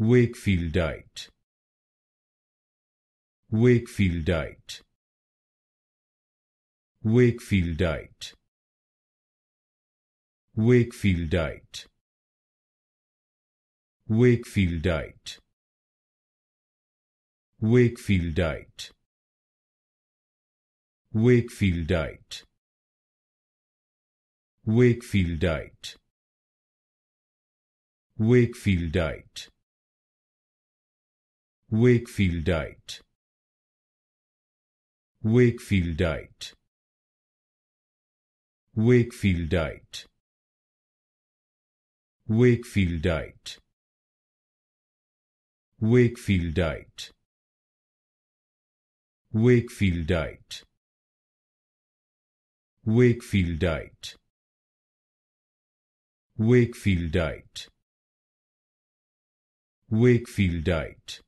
Wakefieldite Wakefieldite Wakefieldite Wakefieldite Wakefieldite Wakefieldite Wakefieldite Wakefieldite Wakefieldite Wakefieldite Wakefieldite Wakefieldite Wakefieldite Wakefieldite Wakefieldite Wakefieldite Wakefieldite Wakefieldite